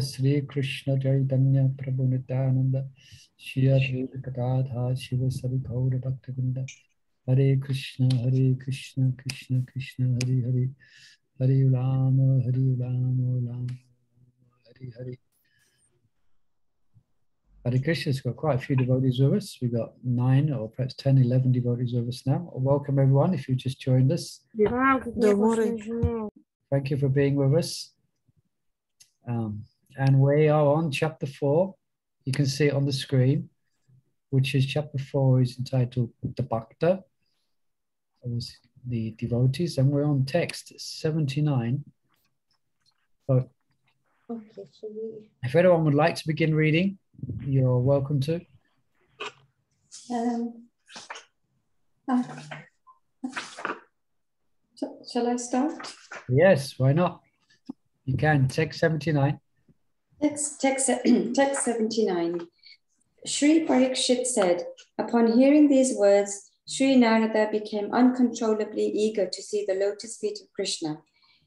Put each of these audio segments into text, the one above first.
श्री कृष्ण चैतन्य प्रभु नित्यानंद, श्री अद्वैत शिव सभी गौर भक्तवृंद। हरे कृष्ण हरे कृष्ण कृष्ण कृष्ण, हरे हरे। हरे राम हरे Ram Ram, Hare Hare. Hare Krishna's got quite a few devotees with us. We've got nine or perhaps 10, 11 devotees with us now. Welcome everyone if you just joined us. Thank you for being with us. Um, and we are on chapter four. You can see it on the screen, which is chapter four is entitled The Bhakta, the devotees, and we're on text 79. So Okay, so we, if anyone would like to begin reading, you're welcome to. um, uh, shall I start? Yes, why not? You can. Text 79. Text, text, text 79. Sri Parikshit said, Upon hearing these words, Sri Narada became uncontrollably eager to see the lotus feet of Krishna.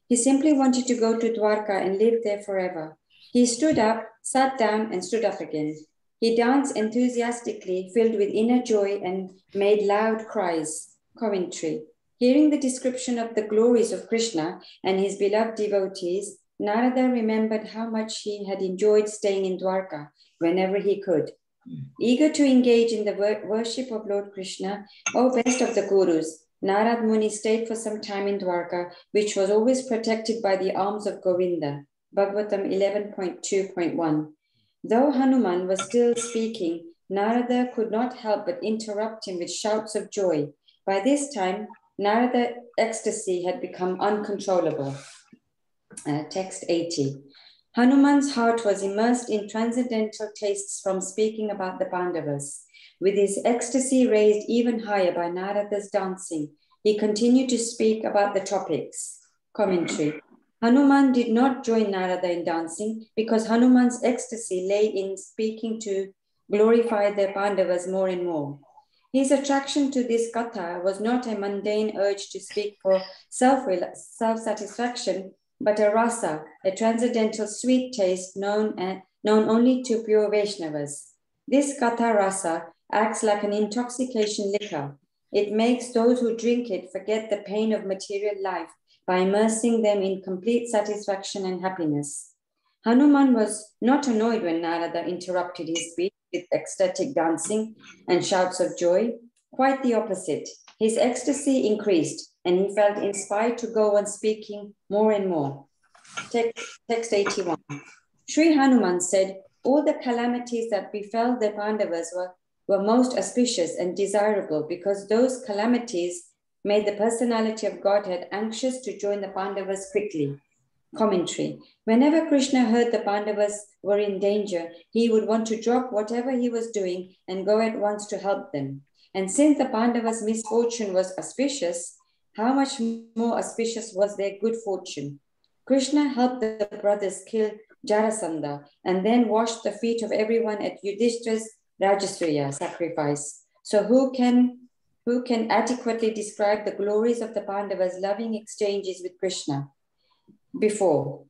He simply wanted to go to Dwarka and live there forever. He stood up, sat down, and stood up again. He danced enthusiastically, filled with inner joy, and made loud cries. Commentary. Hearing the description of the glories of Krishna and his beloved devotees, Narada remembered how much he had enjoyed staying in Dwarka whenever he could. Eager to engage in the wor- worship of Lord Krishna, O best of the Gurus, Narad Muni stayed for some time in Dwarka, which was always protected by the arms of Govinda. Bhagavatam 11.2.1. Though Hanuman was still speaking, Narada could not help but interrupt him with shouts of joy. By this time, Narada ecstasy had become uncontrollable. Uh, text 80. Hanuman's heart was immersed in transcendental tastes from speaking about the Pandavas. With his ecstasy raised even higher by Narada's dancing, he continued to speak about the topics. Commentary. Hanuman did not join Narada in dancing because Hanuman's ecstasy lay in speaking to glorify the Pandavas more and more. His attraction to this katha was not a mundane urge to speak for self satisfaction, but a rasa, a transcendental sweet taste known, known only to pure Vaishnavas. This katha rasa acts like an intoxication liquor. It makes those who drink it forget the pain of material life by immersing them in complete satisfaction and happiness. Hanuman was not annoyed when Narada interrupted his speech with ecstatic dancing and shouts of joy. Quite the opposite. His ecstasy increased and he felt inspired to go on speaking more and more. Text, text 81. Sri Hanuman said, All the calamities that befell the Pandavas were, were most auspicious and desirable because those calamities made the personality of Godhead anxious to join the Pandavas quickly. Commentary. Whenever Krishna heard the Pandavas were in danger, he would want to drop whatever he was doing and go at once to help them. And since the Pandavas' misfortune was auspicious, how much more auspicious was their good fortune? Krishna helped the brothers kill Jarasandha and then washed the feet of everyone at Yudhishthira's Rajasuya sacrifice. So who can who can adequately describe the glories of the Pandavas' loving exchanges with Krishna? Before,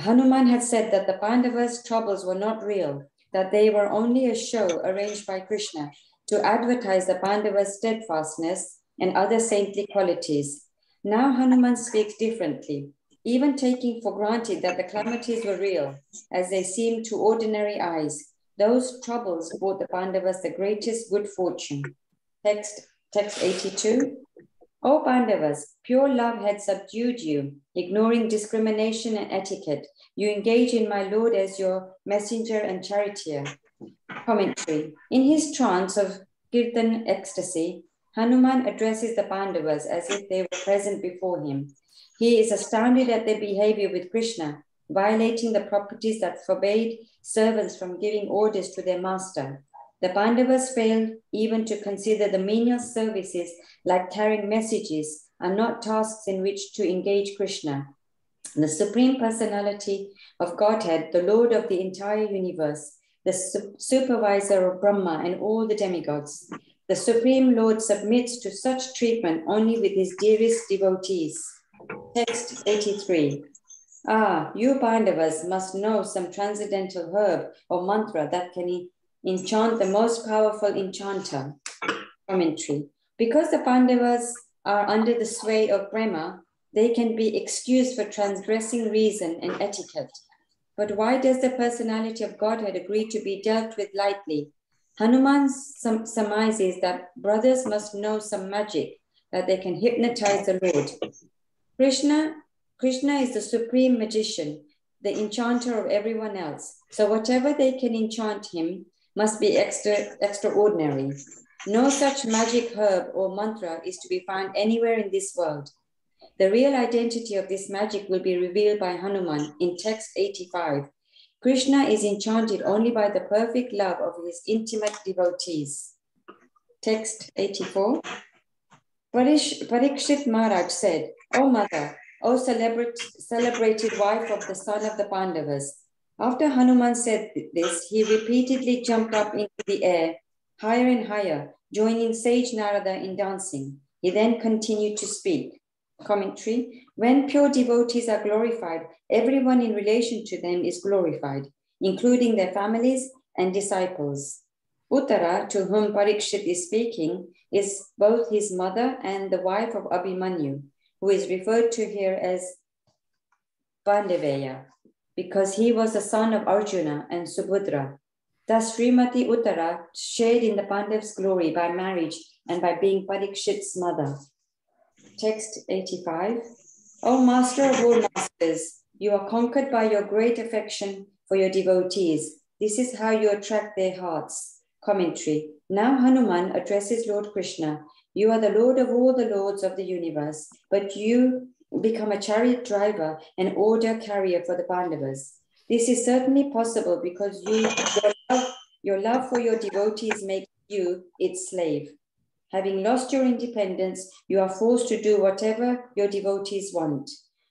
Hanuman had said that the Pandavas' troubles were not real, that they were only a show arranged by Krishna to advertise the Pandavas' steadfastness and other saintly qualities. Now Hanuman speaks differently, even taking for granted that the calamities were real, as they seemed to ordinary eyes. Those troubles brought the Pandavas the greatest good fortune. Text, text 82. O Pandavas, pure love had subdued you, ignoring discrimination and etiquette. You engage in my Lord as your messenger and charioteer. Commentary. In his trance of Kirtan ecstasy, Hanuman addresses the Pandavas as if they were present before him. He is astounded at their behavior with Krishna, violating the properties that forbade servants from giving orders to their master. The Pandavas failed even to consider the menial services like carrying messages are not tasks in which to engage Krishna. The Supreme Personality of Godhead, the Lord of the entire universe, the su- supervisor of Brahma and all the demigods. The Supreme Lord submits to such treatment only with his dearest devotees. Text 83. Ah, you Pandavas must know some transcendental herb or mantra that can enchant the most powerful enchanter. Commentary. Because the Pandavas are under the sway of prema, they can be excused for transgressing reason and etiquette. But why does the personality of Godhead agree to be dealt with lightly? Hanuman surmises that brothers must know some magic that they can hypnotize the Lord. Krishna, Krishna is the supreme magician, the enchanter of everyone else. So whatever they can enchant him must be extra, extraordinary. No such magic herb or mantra is to be found anywhere in this world. The real identity of this magic will be revealed by Hanuman in text 85. Krishna is enchanted only by the perfect love of his intimate devotees. Text 84. Parish, Parikshit Maharaj said, O mother, O celebrated wife of the son of the Pandavas. After Hanuman said this, he repeatedly jumped up into the air, higher and higher, joining sage Narada in dancing. He then continued to speak. Commentary When pure devotees are glorified, everyone in relation to them is glorified, including their families and disciples. Uttara, to whom Parikshit is speaking, is both his mother and the wife of Abhimanyu, who is referred to here as Pandaveya, because he was the son of Arjuna and Subhadra. Thus, Srimati Uttara shared in the Pandav's glory by marriage and by being Parikshit's mother. Text 85. O Master of all masters, you are conquered by your great affection for your devotees. This is how you attract their hearts. Commentary. Now Hanuman addresses Lord Krishna. You are the Lord of all the lords of the universe, but you become a chariot driver and order carrier for the Pandavas. This is certainly possible because you, your, love, your love for your devotees makes you its slave. Having lost your independence, you are forced to do whatever your devotees want.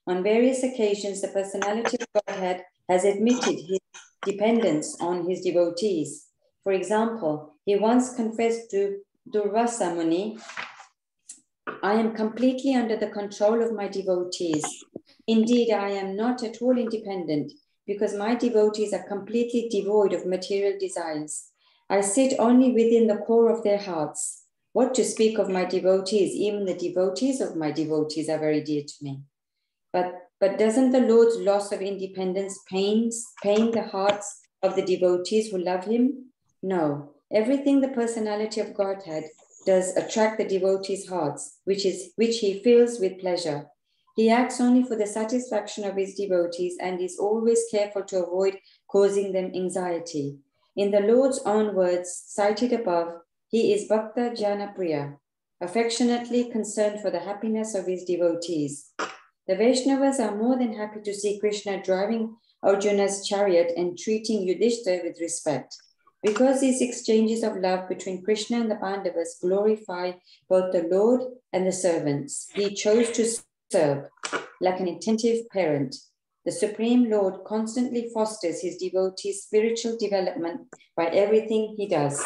On various occasions, the personality of Godhead has admitted his dependence on his devotees. For example, he once confessed to Durvasa Muni, I am completely under the control of my devotees. Indeed, I am not at all independent because my devotees are completely devoid of material desires. I sit only within the core of their hearts. What to speak of my devotees? Even the devotees of my devotees are very dear to me. But, but doesn't the Lord's loss of independence pains, pain the hearts of the devotees who love him? No, everything the personality of Godhead does attract the devotee's hearts, which, is, which he fills with pleasure. He acts only for the satisfaction of his devotees and is always careful to avoid causing them anxiety. In the Lord's own words cited above, he is Bhakta Jana Priya, affectionately concerned for the happiness of his devotees. The Vaishnavas are more than happy to see Krishna driving Arjuna's chariot and treating Yudhishthira with respect. Because these exchanges of love between Krishna and the Pandavas glorify both the Lord and the servants, he chose to serve like an attentive parent. The Supreme Lord constantly fosters his devotees' spiritual development by everything he does.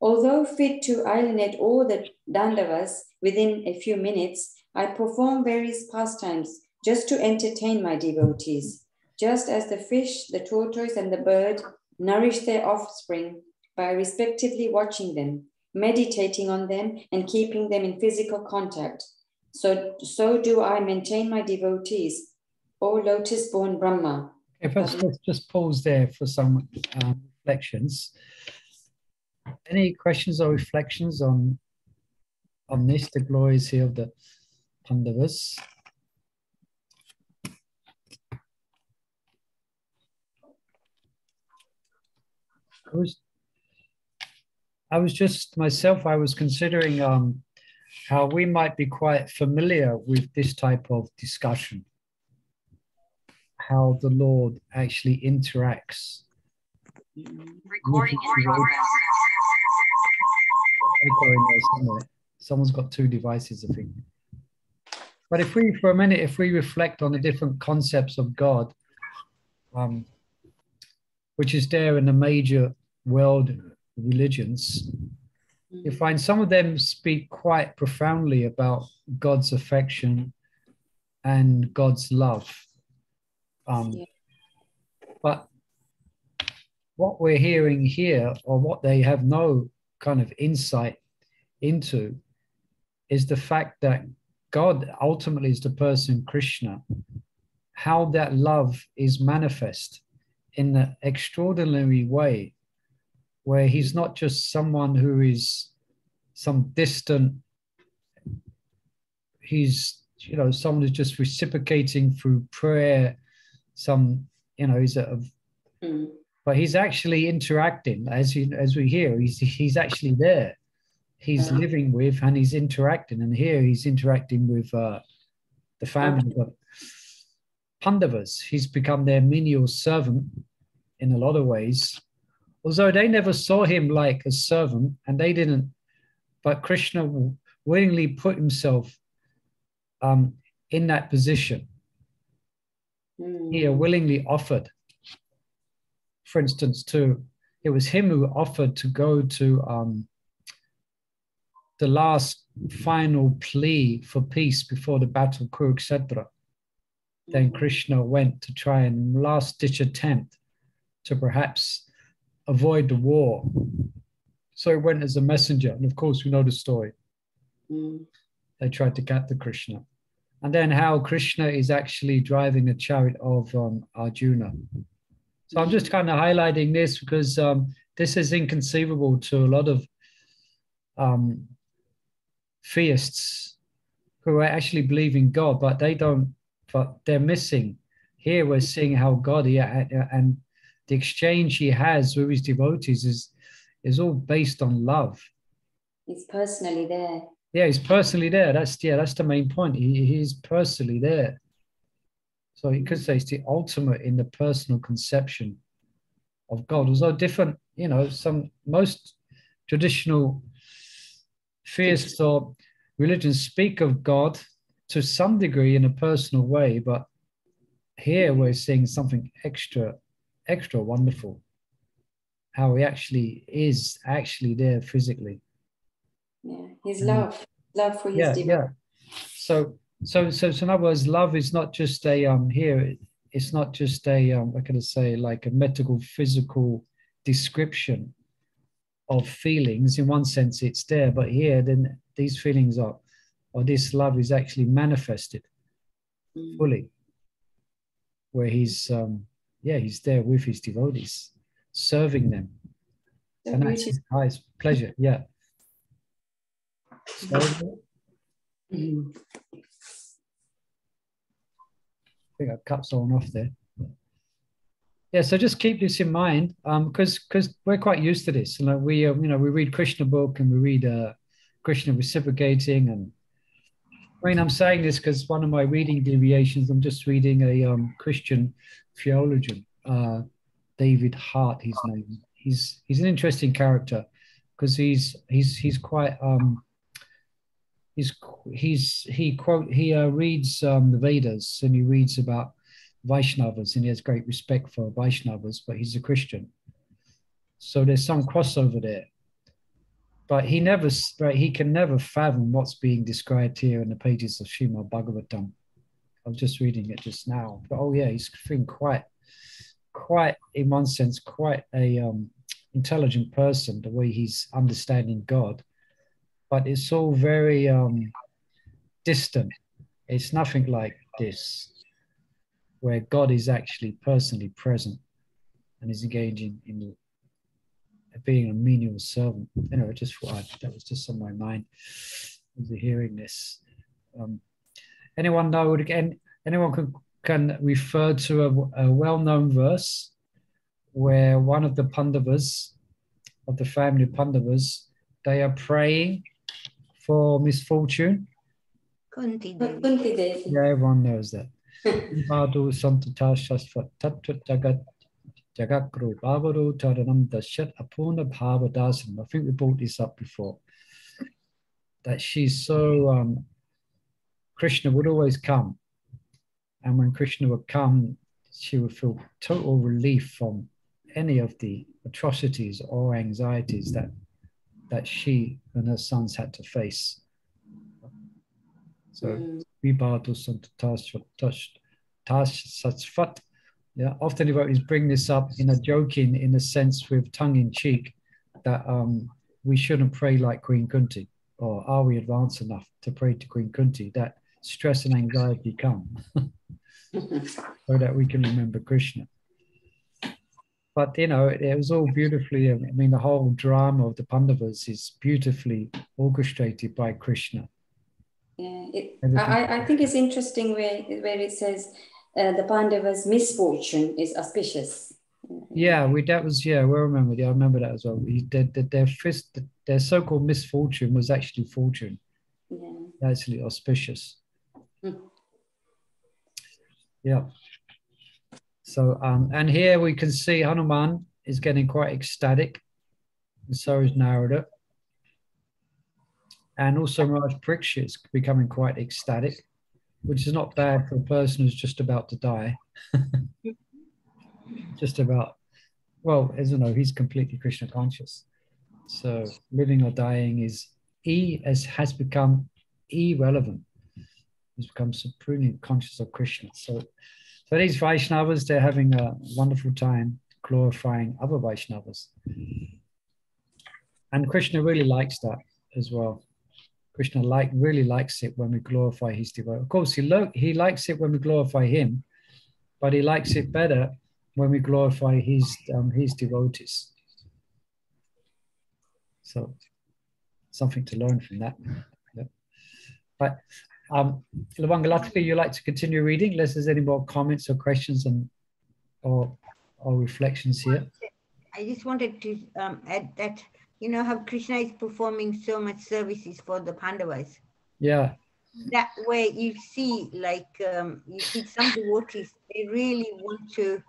Although fit to alienate all the Danavas within a few minutes, I perform various pastimes just to entertain my devotees. Just as the fish, the tortoise, and the bird nourish their offspring by respectively watching them, meditating on them, and keeping them in physical contact. So, so do I maintain my devotees, O lotus born Brahma. If let's, let's just pause there for some um, reflections. Any questions or reflections on on this, the glories here of the Pandavas? I was, I was just myself. I was considering um, how we might be quite familiar with this type of discussion. How the Lord actually interacts. Recording in. Someone's got two devices, I think. But if we, for a minute, if we reflect on the different concepts of God, um, which is there in the major world religions, you mm. find some of them speak quite profoundly about God's affection and God's love. Um, Yeah. But what we're hearing here, or what they have no kind of insight into, is the fact that God ultimately is the person Krishna, how that love is manifest in an extraordinary way, where he's not just someone who is some distant, he's, you know, someone who's just reciprocating through prayer, some, you know, he's a, Mm. but he's actually interacting as you as we hear he's he's actually there he's Yeah. living with and he's interacting and here he's interacting with uh the family of pandavas he's become their menial servant in a lot of ways although they never saw him like a servant and they didn't but krishna willingly put himself um in that position Mm. he willingly offered for instance to it was him who offered to go to um, the last final plea for peace before the battle of Kurukshetra. Then Mm. Krishna went to try and last ditch attempt to perhaps avoid the war. So he went as a messenger. And of course, we know the story. Mm. They tried to get the Krishna. And then how Krishna is actually driving the chariot of um, Arjuna. So I'm just kind of highlighting this because um, this is inconceivable to a lot of um, theists who are actually believe in God, but they don't. But they're missing. Here we're seeing how God yeah, and the exchange he has with his devotees is is all based on love. He's personally there. Yeah, he's personally there. That's yeah, that's the main point. He he's personally there. So you could say it's the ultimate in the personal conception of God. Although different, you know, some most traditional theists or religions speak of God to some degree in a personal way, but here mm. we're seeing something extra, extra wonderful. How he actually is actually there physically. Yeah. His Mm. love. Love for his yeah, yeah. So, so, so, so in other words, love is not just a um here. It's not just a um. What can I say? Like a medical, physical description of feelings. In one sense, it's there, but here, then these feelings are, or this love is actually manifested Mm. fully. Where he's um, yeah, he's there with his devotees, serving them, So and that's his highest pleasure. Yeah. So. I think I cut someone off there. Yeah, so just keep this in mind, um, because because we're quite used to this. And like we, uh, you know, we read Krishna book and we read uh, Krishna reciprocating, and I mean, I'm saying this because one of my reading deviations, I'm just reading a um, Christian theologian, uh, David Hart, his name. He's he's an interesting character because he's he's he's quite um, he's he's he quote he uh, reads um, the Vedas and he reads about Vaishnavas and he has great respect for Vaishnavas, but he's a Christian. So there's some crossover there. But he never he can never fathom what's being described here in the pages of Srimad Bhagavatam. I was just reading it just now. But oh yeah, he's feeling quite quite in one sense quite a um, intelligent person the way he's understanding God but it's all very um, distant. It's nothing like this, where God is actually personally present and is engaging in being a menial servant. You know, just thought I, that was just on my mind as hearing this. Um, anyone know again? Anyone can can refer to a, a well-known verse where one of the Pandavas of the family Pandavas they are praying for misfortune. Kunti But Devi. Kunti Devi. Yeah, everyone knows that. Jagakru Bavaru Taranam Dashat Apuna Bhavadasan. I think we brought this up before. That she's so um, Krishna would always come. And when Krishna would come, she would feel total relief from any of the atrocities or anxieties that that she and her sons had to face. So Mm. Vibhatu Satsvat. Yeah, often devotees bring this up in a joking, in a sense, with tongue in cheek, that um, we shouldn't pray like Queen Kunti, or are we advanced enough to pray to Queen Kunti? That stress and anxiety come, so that we can remember Krishna. But you know, it, it was all beautifully. I mean, the whole drama of the Pandavas is beautifully orchestrated by Krishna. Yeah, it, I, I- I think it's interesting where, where it says uh, the Pandavas' misfortune is auspicious. Yeah, we that was yeah, we remember. Yeah, I remember that as well. He, their, their, their, fist, their so-called misfortune was actually fortune, Yeah. actually auspicious. Mm. Yeah. So um, and here we can see Hanuman is getting quite ecstatic, and so is Narada. And also Raj Parikshit is becoming quite ecstatic, which is not bad for a person who's just about to die. just about, well, as you know, he's completely Krishna conscious. So living or dying is e as has become irrelevant. He's become supremely conscious of Krishna. So, so these Vaishnavas, they're having a wonderful time glorifying other Vaishnavas. And Krishna really likes that as well. Krishna like really likes it when we glorify his devotee. Of course, he lo- he likes it when we glorify him, but he likes it better when we glorify his um, his devotees. So, something to learn from that. Yeah. But um, Lavangalatika, you like to continue reading? Unless there's any more comments or questions and or or reflections here. I just wanted to um, add that you know how Krishna is performing so much services for the Pandavas. Yeah, That way, you see, like um, you see some devotees, they really want to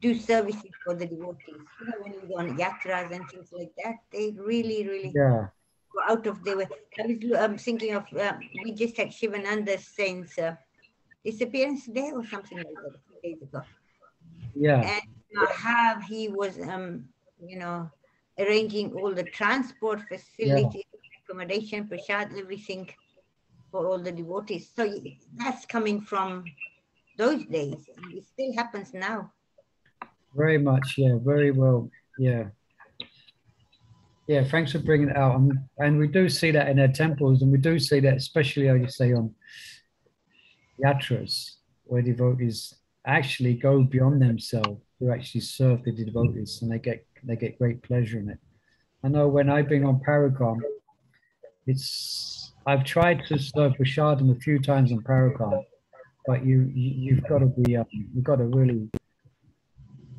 do services for the devotees. You know, when you go on yatras and things like that, they really, really yeah, go out of their way. I was um, thinking of um, we just had Shivananda Sen's uh, disappearance day or something like that a few days ago. yeah, and uh, how he was um you know arranging all the transport facilities accommodation prasad everything for all the devotees so that's coming from those days it still happens now very much. Yeah, very well. Yeah. Yeah, thanks for bringing it out. And, and we do see that in our temples, and we do see that, especially, as you say, on yatras, where devotees actually go beyond themselves to actually serve the devotees, and they get they get great pleasure in it. I know when I've been on Paragon, it's I've tried to serve Prashadam a few times on Paragon, but you, you you've got to be um, you've got to really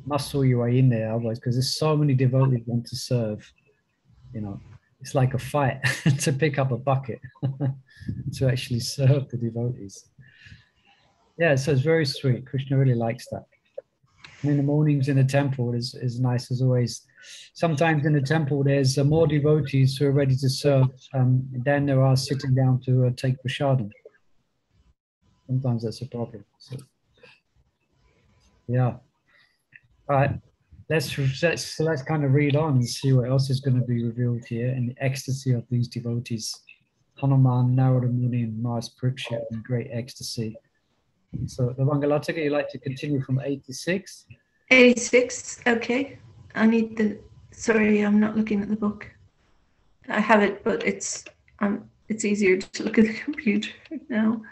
muscle your way in there otherwise because there's so many devotees want to serve you know. It's like a fight to pick up a bucket to actually serve the devotees. Yeah so it's very sweet. Krishna really likes that and in the mornings in the temple is, is nice as always sometimes in the temple there's uh, more devotees who are ready to serve um, than there are sitting down to uh, take prashadam sometimes that's a problem so yeah all right, let's let's so let's kind of read on and see what else is going to be revealed here in the ecstasy of these devotees. Hanuman, Narada Muni, and Mars Parikshit in great ecstasy. So, Lavangalatika, you like to continue from 86? 86. Okay. I need the. Sorry, I'm not looking at the book. I have it, but it's um it's easier to look at the computer now.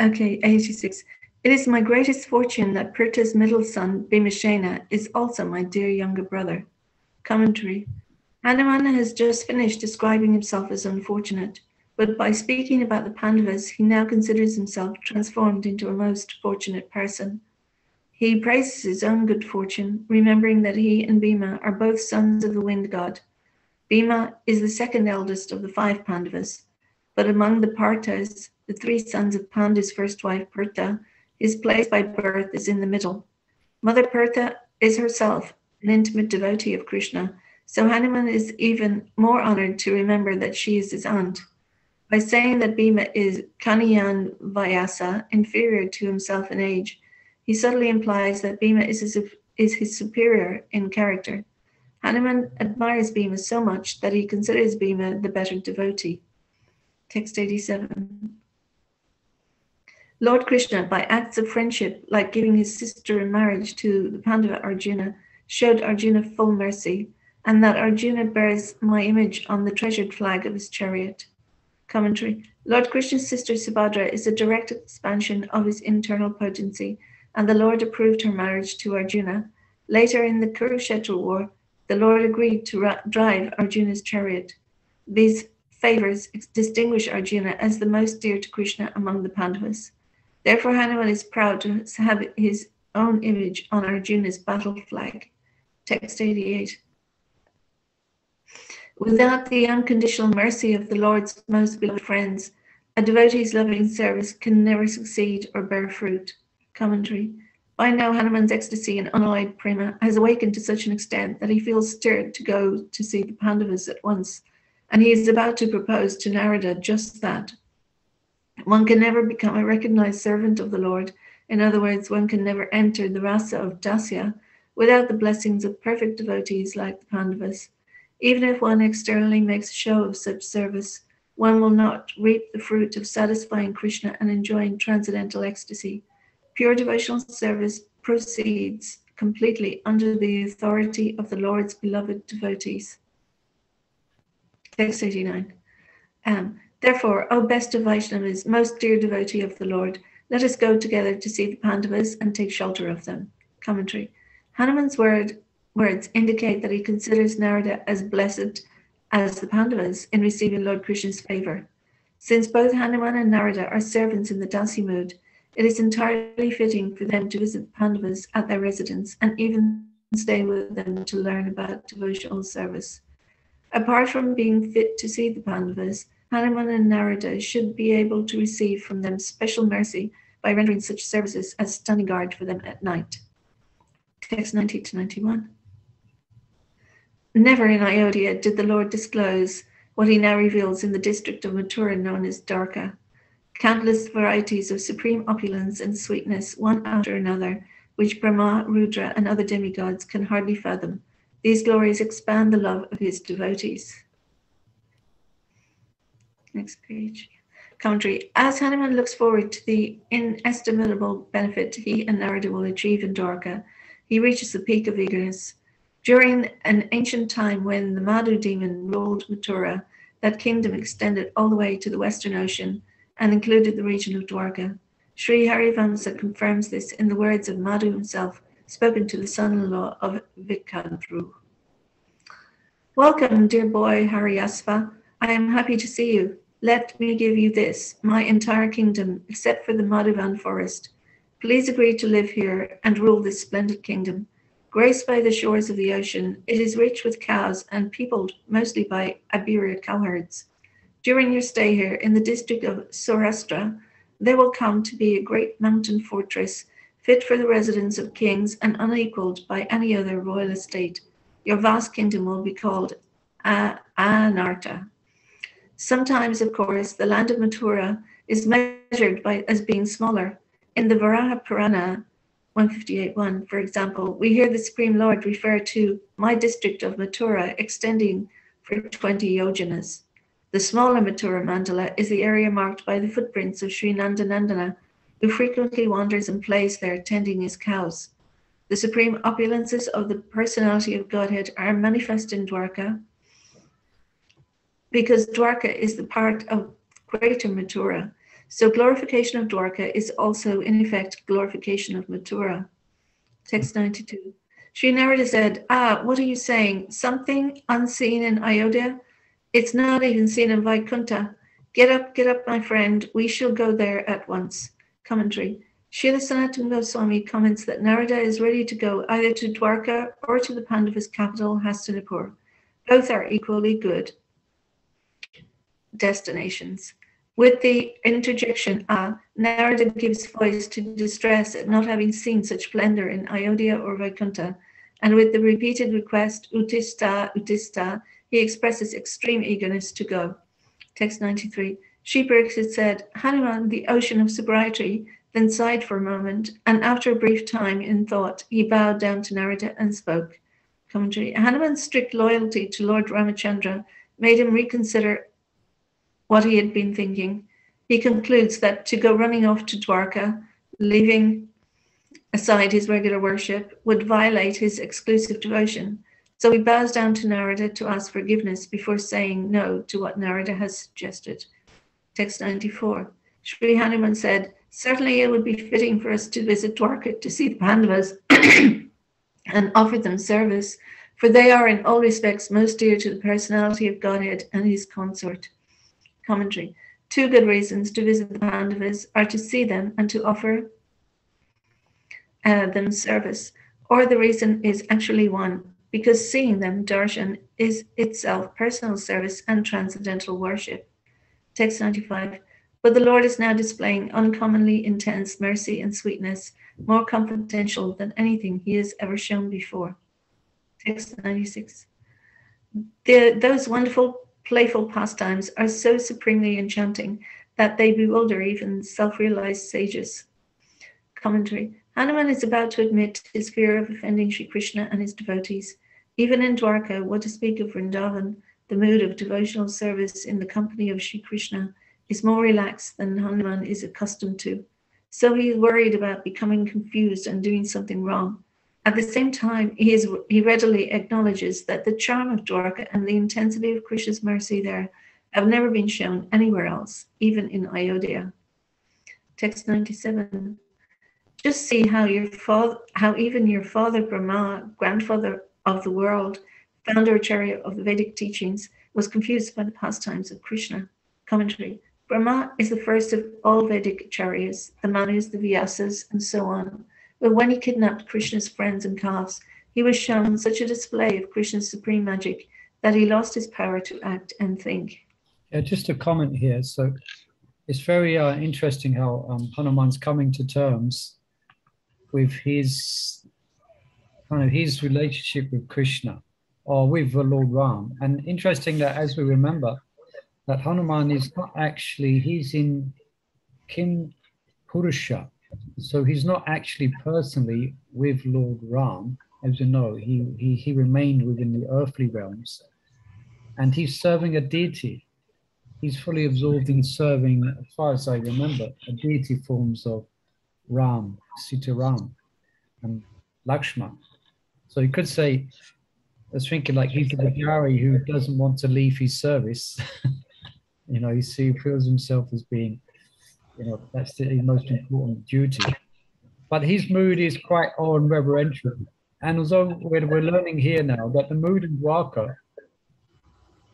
Okay, 86. It is my greatest fortune that Pritha's middle son, Bhimashena, is also my dear younger brother. Commentary. Hanuman has just finished describing himself as unfortunate, but by speaking about the Pandavas, he now considers himself transformed into a most fortunate person. He praises his own good fortune, remembering that he and Bhima are both sons of the wind god. Bhima is the second eldest of the five Pandavas, but among the Parthas, the three sons of Pandu's first wife, Pritha, his place by birth is in the middle. Mother Pritha is herself an intimate devotee of Krishna, so Hanuman is even more honored to remember that she is his aunt. By saying that Bhima is Kanayan Vyasa, inferior to himself in age, he subtly implies that Bhima is his, is his superior in character. Hanuman admires Bhima so much that he considers Bhima the better devotee. Text 87. Lord Krishna, by acts of friendship, like giving his sister in marriage to the Pandava Arjuna, showed Arjuna full mercy, and that Arjuna bears my image on the treasured flag of his chariot. Commentary Lord Krishna's sister Subhadra is a direct expansion of his internal potency, and the Lord approved her marriage to Arjuna. Later in the Kurukshetra war, the Lord agreed to ra- drive Arjuna's chariot. These favors distinguish Arjuna as the most dear to Krishna among the Pandavas. Therefore, Hanuman is proud to have his own image on Arjuna's battle flag. Text 88. Without the unconditional mercy of the Lord's most beloved friends, a devotee's loving service can never succeed or bear fruit. Commentary. By now, Hanuman's ecstasy and unalloyed prema has awakened to such an extent that he feels stirred to go to see the Pandavas at once, and he is about to propose to Narada just that. One can never become a recognized servant of the Lord. In other words, one can never enter the rasa of Dasya without the blessings of perfect devotees like the Pandavas. Even if one externally makes a show of such service, one will not reap the fruit of satisfying Krishna and enjoying transcendental ecstasy. Pure devotional service proceeds completely under the authority of the Lord's beloved devotees. Text 89. Um, Therefore, O best of Vaishnavas, most dear devotee of the Lord, let us go together to see the Pandavas and take shelter of them. Commentary. Hanuman's word words indicate that he considers Narada as blessed as the Pandavas in receiving Lord Krishna's favor. Since both Hanuman and Narada are servants in the Dasya mood, it is entirely fitting for them to visit the Pandavas at their residence and even stay with them to learn about devotional service. Apart from being fit to see the Pandavas, Hanuman and Narada should be able to receive from them special mercy by rendering such services as standing guard for them at night. Text 90 to 91. Never in Ayodhya did the Lord disclose what he now reveals in the district of Mathura known as Dwarka. Countless varieties of supreme opulence and sweetness, one after another, which Brahma, Rudra, and other demigods can hardly fathom. These glories expand the love of his devotees. Next page. Commentary. As Hanuman looks forward to the inestimable benefit he and Narada will achieve in Dwarka, he reaches the peak of eagerness. During an ancient time when the Madhu demon ruled Mathura, that kingdom extended all the way to the Western Ocean and included the region of Dwarka. Sri Harivamsa confirms this in the words of Madhu himself, spoken to the son-in-law of Vikadru. Welcome, dear boy Haryasva. I am happy to see you. Let me give you this, my entire kingdom, except for the Madhuvan forest. Please agree to live here and rule this splendid kingdom. Graced by the shores of the ocean, it is rich with cows and peopled mostly by Abhira cowherds. During your stay here in the district of Saurashtra, there will come to be a great mountain fortress fit for the residence of kings and unequaled by any other royal estate. Your vast kingdom will be called Anarta. Sometimes, of course, the land of Mathura is measured by as being smaller. In the Varaha Purana, 158.1, for example, we hear the Supreme Lord refer to my district of Mathura extending for 20 yojanas. The smaller Mathura mandala is the area marked by the footprints of Sri Nandanandana, who frequently wanders and plays there tending his cows. The supreme opulences of the personality of Godhead are manifest in Dwarka because Dwarka is the part of greater Mathura. So glorification of Dwarka is also, in effect, glorification of Mathura. Text 92. Sri Narada said, Ah, what are you saying? Something unseen in Ayodhya? It's not even seen in Vaikuntha. Get up, get up, my friend. We shall go there at once. Commentary. Srila Sanatana Goswami comments that Narada is ready to go either to Dwarka or to the Pandavas' capital, Hastinapur. Both are equally good destinations. With the interjection ah, Narada gives voice to distress at not having seen such splendor in Ayodhya or Vaikuntha, and with the repeated request, Utista, Utista, he expresses extreme eagerness to go. Text 93. Sri Pariksit said, Hanuman, the ocean of sobriety, then sighed for a moment, and after a brief time in thought, he bowed down to Narada and spoke. Commentary. Hanuman's strict loyalty to Lord Ramachandra made him reconsider what he had been thinking. he concludes that to go running off to Dwarka, leaving aside his regular worship, would violate his exclusive devotion. So he bows down to Narada to ask forgiveness before saying no to what Narada has suggested. Text 94. Sri Hanuman said, Certainly it would be fitting for us to visit Dwarka to see the Pandavas and offer them service, for they are in all respects most dear to the personality of Godhead and his consort. Commentary. Two good reasons to visit the Pandavas are to see them and to offer uh, them service, or the reason is actually one, because seeing them, darshan, is itself personal service and transcendental worship. Text 95. But the Lord is now displaying uncommonly intense mercy and sweetness, more confidential than anything he has ever shown before. Text 96. The, those wonderful, playful pastimes are so supremely enchanting that they bewilder even self realized sages. Commentary Hanuman is about to admit his fear of offending Sri Krishna and his devotees. Even in Dwarka, what to speak of Vrindavan, the mood of devotional service in the company of Sri Krishna is more relaxed than Hanuman is accustomed to. So he is worried about becoming confused and doing something wrong. At the same time, he, is, he readily acknowledges that the charm of Dwarka and the intensity of Krishna's mercy there have never been shown anywhere else, even in Ayodhya. Text 97. Just see how your father, how even your father Brahma, grandfather of the world, founder Acharya of the Vedic teachings, was confused by the pastimes of Krishna. Commentary. Brahma is the first of all Vedic acharyas, the Manus, the Vyasas, and so on. But when he kidnapped Krishna's friends and calves, he was shown such a display of Krishna's supreme magic that he lost his power to act and think. Yeah, just a comment here. So it's very uh, interesting how um, Hanuman's coming to terms with his kind of his relationship with Krishna or with the Lord Ram. And interesting that as we remember, that Hanuman is not actually, he's in Kim Purusha. So he's not actually personally with Lord Ram. As you know, he, he, he remained within the earthly realms. And he's serving a deity. He's fully absorbed in serving, as far as I remember, a deity forms of Ram, Sita Ram, and Lakshman. So you could say, I was thinking like he's a pujari who doesn't want to leave his service. You know, he feels himself as being, you know, that's the most important duty. But his mood is quite awe and reverential. And although we're, we're learning here now that the mood in Dwarka,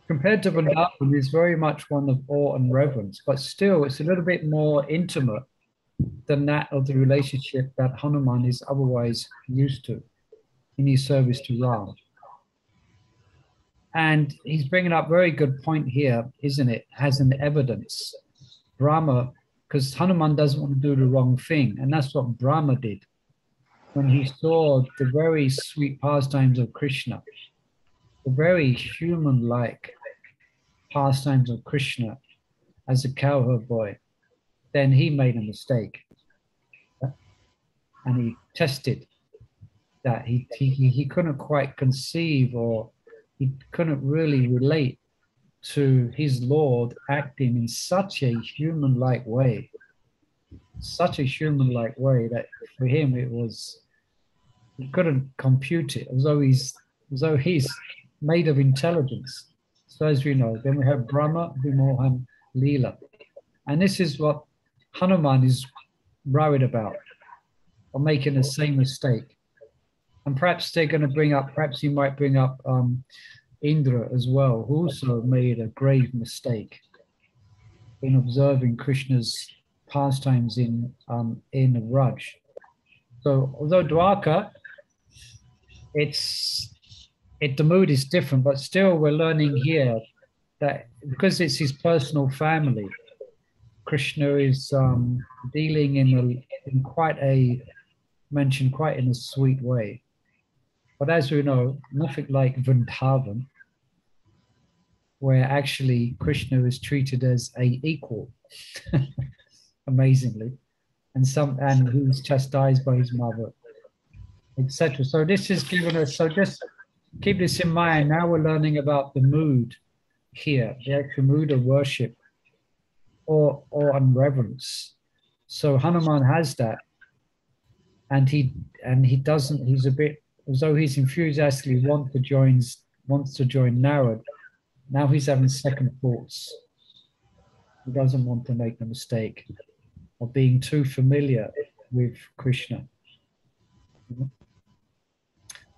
compared to Vrindavan, is very much one of awe and reverence, but still it's a little bit more intimate than that of the relationship that Hanuman is otherwise used to in his service to Ram. And he's bringing up very good point here, isn't it? Has an evidence. Brahma, because Hanuman doesn't want to do the wrong thing. And that's what Brahma did when he saw the very sweet pastimes of Krishna, the very human like pastimes of Krishna as a cowherd boy. Then he made a mistake. And he tested that he, he, he couldn't quite conceive or he couldn't really relate to his Lord acting in such a human like way, such a human like way that for him it was, he couldn't compute it as though he's, as though he's made of intelligence. So as we know, then we have Brahma, Vimohan, Leela. And this is what Hanuman is worried about, or making the same mistake and perhaps they're going to bring up, perhaps he might bring up um, Indra as well, who also made a grave mistake in observing Krishna's pastimes in um, in Vraj. So although Dwarka, it's it the mood is different, but still we're learning here that because it's his personal family, Krishna is um, dealing in a in quite a mentioned quite in a sweet way. But as we know, nothing like Vrindavan, where actually Krishna is treated as a equal, amazingly, and some and who's chastised by his mother, etc. So this is given us. So just keep this in mind. Now we're learning about the mood here, the actual mood of worship or or unreverence. So Hanuman has that, and he and he doesn't. He's a bit as though he's enthusiastically want to join wants to join Narad. Now he's having second thoughts. He doesn't want to make the mistake of being too familiar with Krishna.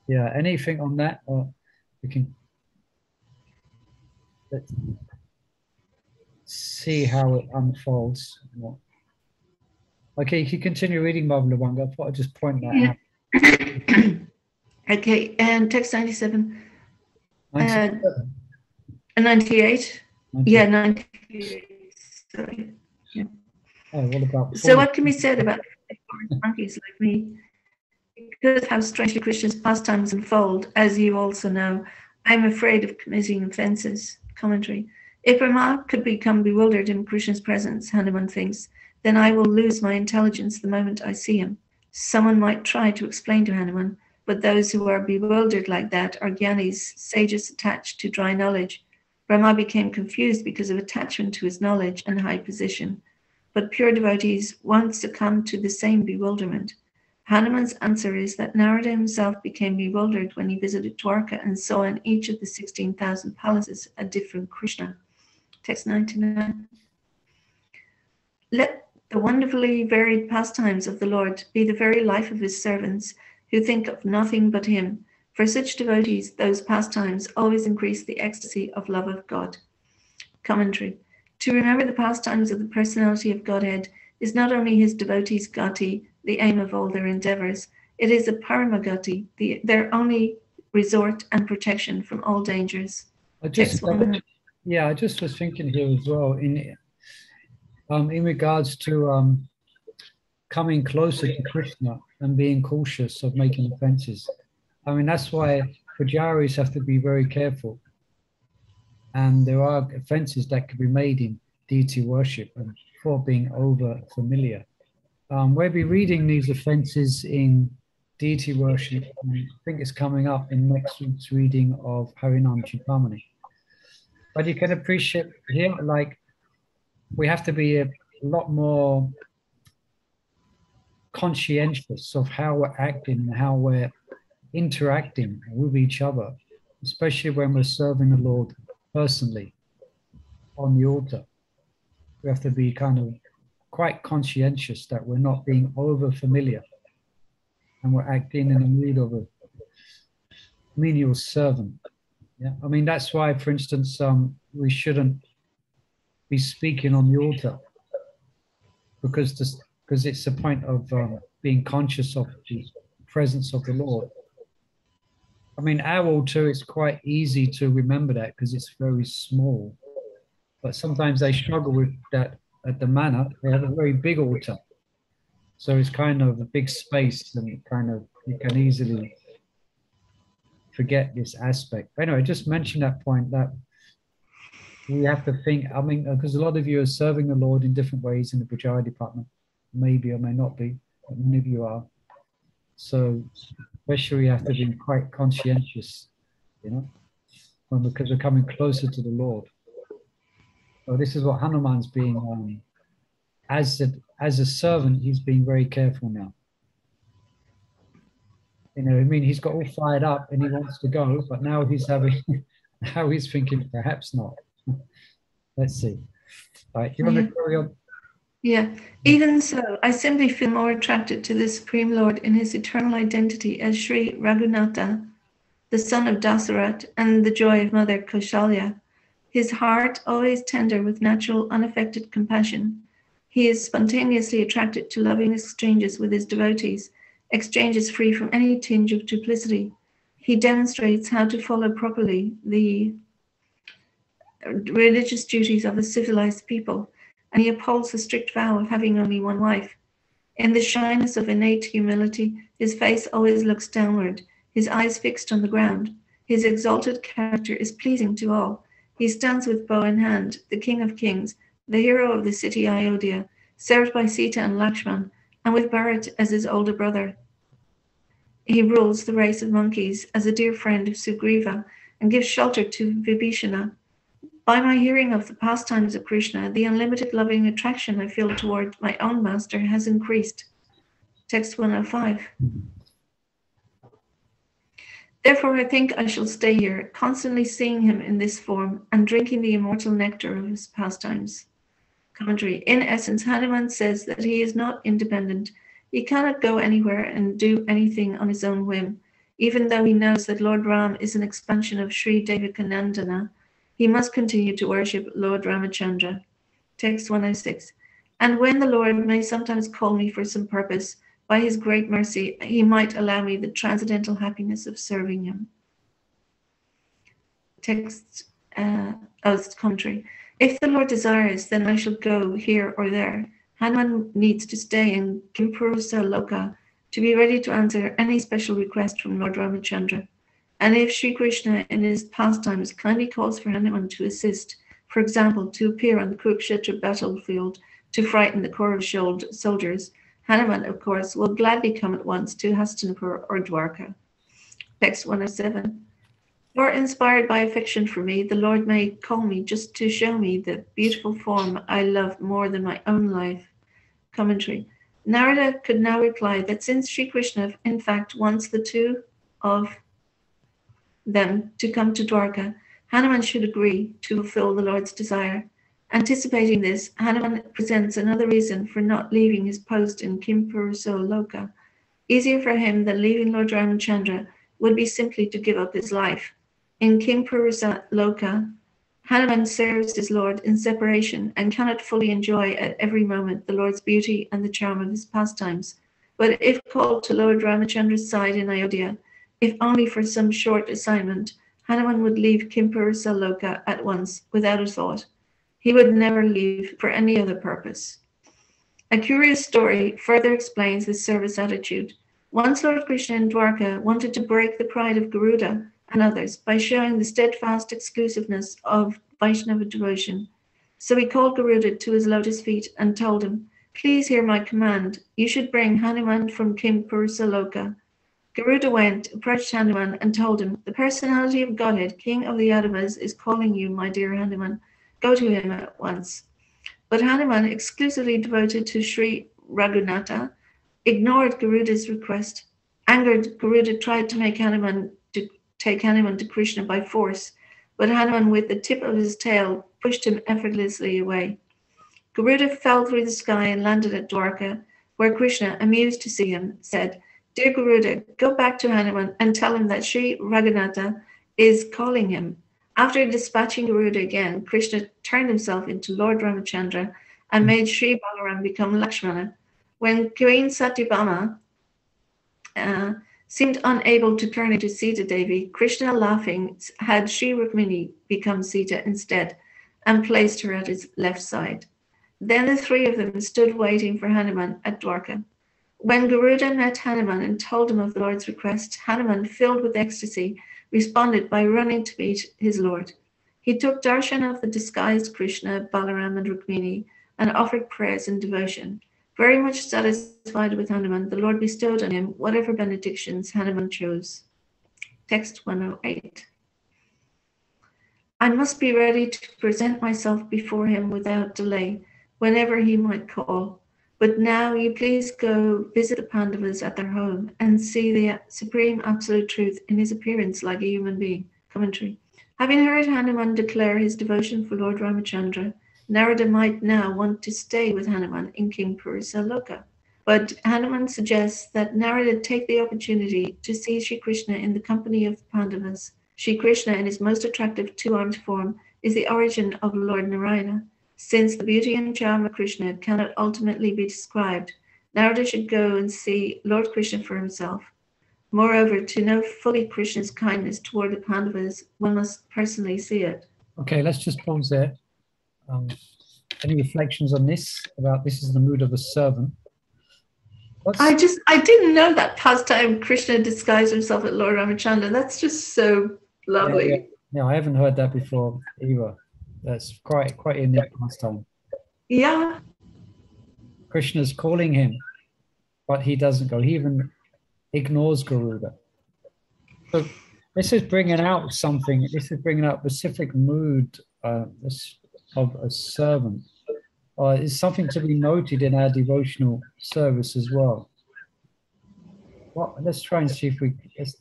Yeah, anything on that? Or we can let's see how it unfolds. Okay, you can continue reading Mother Lawanga. I thought I'd just point that out. Okay, and text 97 97, and 98. 98. Yeah, 98. Sorry. Oh, what about So what can be said about monkeys like me? Because how strangely Krishna's pastimes unfold, as you also know, I'm afraid of committing offences. Commentary. If Brahma could become bewildered in Krishna's presence, Hanuman thinks, then I will lose my intelligence the moment I see him. Someone might try to explain to Hanuman, but those who are bewildered like that are gyanis, sages attached to dry knowledge. Brahma became confused because of attachment to his knowledge and high position but pure devotees won't succumb to the same bewilderment. Hanuman's answer is that Narada himself became bewildered when he visited Dwarka and saw in each of the 16,000 palaces a different Krishna. Text 99. Let the wonderfully varied pastimes of the Lord be the very life of his servants who think of nothing but him. For such devotees, those pastimes always increase the ecstasy of love of God. Commentary. To remember the pastimes of the personality of Godhead is not only his devotees' gati, the aim of all their endeavors, it is a paramagati, the, their only resort and protection from all dangers. I just, Text 100. yeah, I just was thinking here as well in um, in regards to um, coming closer to Krishna and being cautious of making offenses. I mean, that's why pujaris have to be very careful. And there are offenses that could be made in deity worship and for being over familiar. Um, we'll be reading these offenses in deity worship. I think it's coming up in next week's reading of Harinam Chintamani. But you can appreciate here, like, we have to be a lot more conscientious of how we're acting and how we're interacting with each other, especially when we're serving the Lord personally on the altar. We have to be kind of quite conscientious that we're not being over familiar and we're acting in the mood of a menial servant. Yeah, I mean that's why, for instance, um, we shouldn't be speaking on the altar because this because it's a point of um, being conscious of the presence of the Lord. I mean, our altar is quite easy to remember that because it's very small, but sometimes they struggle with that at the manor. They have a very big altar, so it's kind of a big space, and kind of you can easily forget this aspect. But anyway, just mention that point that we have to think. I mean, because a lot of you are serving the Lord in different ways in the Pujari department, maybe or may not be, but many of you are. So, especially, you have to be quite conscientious, you know, when, because we're coming closer to the Lord. So this is what Hanuman's being, um, as a, as a servant, he's being very careful now. You know, I mean, he's got all fired up and he wants to go, but now he's having, now he's thinking perhaps not. Let's see. All right, you want to carry on? Yeah, even so, I simply feel more attracted to the Supreme Lord in his eternal identity as Sri Raghunatha, the son of Dasarat and the joy of Mother Kaushalya. His heart, always tender with natural, unaffected compassion, he is spontaneously attracted to loving exchanges with his devotees, exchanges free from any tinge of duplicity. He demonstrates how to follow properly the religious duties of a civilized people and he upholds the strict vow of having only one wife. In the shyness of innate humility, his face always looks downward, his eyes fixed on the ground. His exalted character is pleasing to all. He stands with bow in hand, the King of Kings, the hero of the city Ayodhya, served by Sita and Lakshman, and with Bharat as his older brother. He rules the race of monkeys as a dear friend of Sugriva and gives shelter to Vibhishana. By my hearing of the pastimes of Krishna, the unlimited loving attraction I feel toward my own master has increased. Text 105. Therefore, I think I shall stay here, constantly seeing him in this form and drinking the immortal nectar of his pastimes. Commentary. In essence, Hanuman says that he is not independent. He cannot go anywhere and do anything on his own whim. Even though he knows that Lord Ram is an expansion of Sri Devakanandana, he must continue to worship Lord Ramachandra. Text 106. And when the Lord may sometimes call me for some purpose, by his great mercy, he might allow me the transcendental happiness of serving him. Text uh, oh, commentary. If the Lord desires, then I shall go here or there. Hanuman needs to stay in Kimpurusa Loka to be ready to answer any special request from Lord Ramachandra. And if Sri Krishna in his pastimes kindly calls for Hanuman to assist, for example, to appear on the Kurukshetra battlefield to frighten the Kaurav soldiers, Hanuman, of course, will gladly come at once to Hastinapur or Dwarka. Text 107. Or inspired by affection for me, the Lord may call me just to show me the beautiful form I love more than my own life. Commentary. Narada could now reply that since Sri Krishna, in fact, wants the two of them to come to Dwarka, Hanuman should agree to fulfill the Lord's desire. Anticipating this, Hanuman presents another reason for not leaving his post in Kimpurusa Loka. Easier for him than leaving Lord Ramachandra would be simply to give up his life. In Kimpurusa Loka, Hanuman serves his Lord in separation and cannot fully enjoy at every moment the Lord's beauty and the charm of his pastimes. But if called to Lord Ramachandra's side in Ayodhya, if only for some short assignment, Hanuman would leave Kimpurusa Loka at once without a thought. He would never leave for any other purpose. A curious story further explains this service attitude. Once Lord Krishna in Dwarka wanted to break the pride of Garuda and others by showing the steadfast exclusiveness of Vaishnava devotion. So he called Garuda to his lotus feet and told him, Please hear my command. You should bring Hanuman from Kimpurusaloka. Garuda went, approached Hanuman, and told him, The personality of Godhead, King of the Yadavas, is calling you, my dear Hanuman. Go to him at once. But Hanuman, exclusively devoted to Sri Raghunatha, ignored Garuda's request. Angered, Garuda tried to make Hanuman take Hanuman to Krishna by force, but Hanuman, with the tip of his tail, pushed him effortlessly away. Garuda fell through the sky and landed at Dwarka, where Krishna, amused to see him, said, Dear Garuda, go back to Hanuman and tell him that Sri Raghunatha is calling him. After dispatching Garuda again, Krishna turned himself into Lord Ramachandra and made Sri Balaram become Lakshmana. When Queen Satyabhama uh, seemed unable to turn into Sita Devi, Krishna laughing had Sri Rukmini become Sita instead and placed her at his left side. Then the three of them stood waiting for Hanuman at Dwarka. When Garuda met Hanuman and told him of the Lord's request, Hanuman, filled with ecstasy, responded by running to meet his Lord. He took darshan of the disguised Krishna, Balaram, and Rukmini and offered prayers and devotion. Very much satisfied with Hanuman, the Lord bestowed on him whatever benedictions Hanuman chose. Text 108. I must be ready to present myself before him without delay, whenever he might call. But now you please go visit the Pandavas at their home and see the supreme absolute truth in his appearance like a human being. Commentary. Having heard Hanuman declare his devotion for Lord Ramachandra, Narada might now want to stay with Hanuman in Kimpurusa Loka. But Hanuman suggests that Narada take the opportunity to see Sri Krishna in the company of Pandavas. Sri Krishna, in his most attractive two armed form, is the origin of Lord Narayana. Since the beauty and charm of Krishna cannot ultimately be described, Narada should go and see Lord Krishna for himself. Moreover, to know fully Krishna's kindness toward the Pandavas, one must personally see it. Okay, let's just pause there. Um, any reflections on this about this is the mood of a servant? What's... I just I didn't know that pastime Krishna disguised himself as Lord Ramachandra. That's just so lovely. Yeah, yeah. yeah, I haven't heard that before either. That's quite quite a unique pastime. Yeah. Krishna's calling him, but he doesn't go. He even ignores Garuda. So this is bringing out something. This is bringing out a specific mood uh, of a servant uh, is something to be noted in our devotional service as well. What, let's try and see if we. let's-